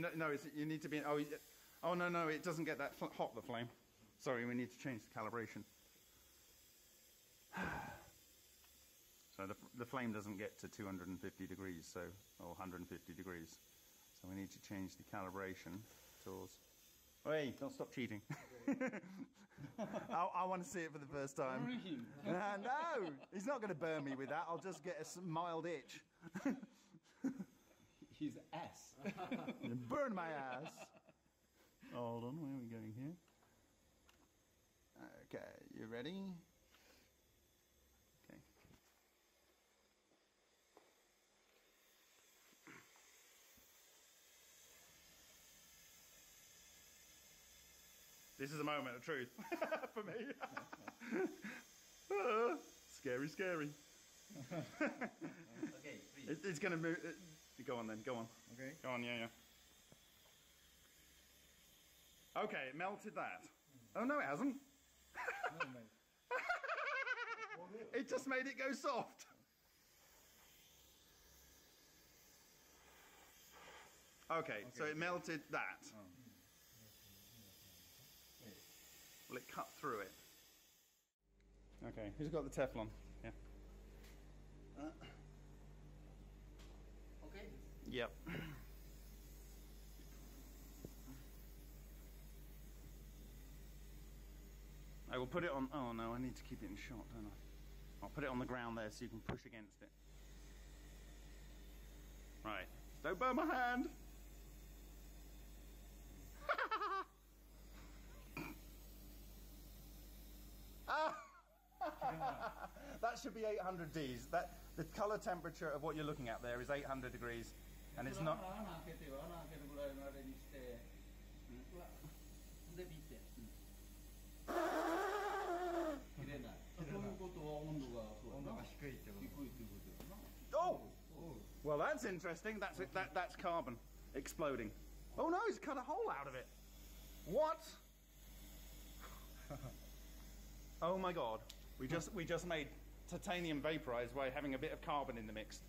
no, no you need to be. Oh, oh no, no, it doesn't get that fl- hot. The flame. Sorry, we need to change the calibration. so the, the flame doesn't get to 250 degrees, so or 150 degrees. So we need to change the calibration tools. Oh, Hey, don't stop cheating. I, I want to see it for the first time. No, he's not going to burn me with that. I'll just get a mild itch. His ass. Burn my ass. Hold on, where are we going here? Okay, you ready? Okay. This is a moment of truth for me. Ah, scary, scary. Okay, please. It, it's going to move. uh, go on then, go on. Okay. Go on, yeah, yeah. Okay, it melted that. Oh no, it hasn't. it just made it go soft. Okay, so it melted that. Well, it cut through it. Okay, who's got the Teflon? Okay. Yep. I will put it on. Oh no, I need to keep it in shot, don't I? I'll put it on the ground there so you can push against it. Right. Don't burn my hand! That should be 800 Ds. That the color temperature of what you're looking at there is 800 degrees, and it's not. Oh! oh! Well, that's interesting. That's that, that's carbon exploding. Oh no, he's cut a hole out of it. What? oh my god. We just we just made titanium vaporized by having a bit of carbon in the mix.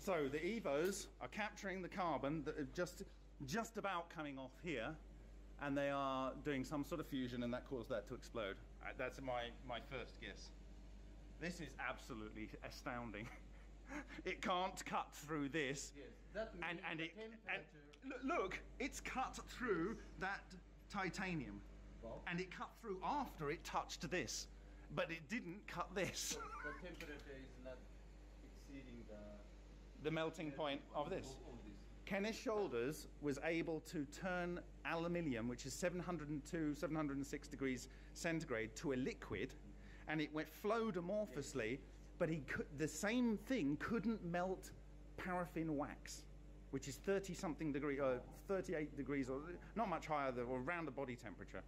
So the Evos are capturing the carbon that are just just about coming off here, and they are doing some sort of fusion, and that caused that to explode. Uh, That's my my first guess. This is absolutely astounding. it can't cut through this. Yes, that and and it and, look, look, it's cut through that titanium, and it cut through after it touched this, but it didn't cut this. the temperature is not exceeding the the melting point of this. Kenneth Shoulders was able to turn aluminium, which is 702, 706 degrees centigrade, to a liquid, and it went flowed amorphously. But he could, the same thing couldn't melt paraffin wax, which is 30 something degree, or uh, 38 degrees, or not much higher, than, or around the body temperature.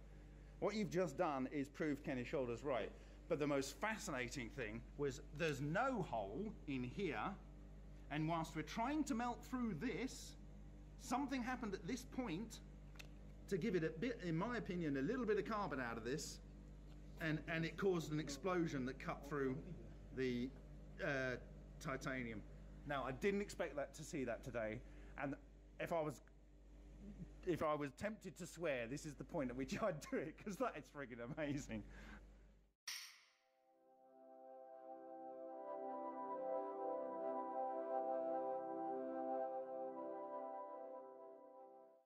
What you've just done is proved Kenny Shoulders right. But the most fascinating thing was there's no hole in here, and whilst we're trying to melt through this, something happened at this point to give it a bit, in my opinion, a little bit of carbon out of this, and, and it caused an explosion that cut through the uh, titanium. Now, I didn't expect that to see that today, and if I was if I was tempted to swear, this is the point at which I'd do it because that is friggin' amazing.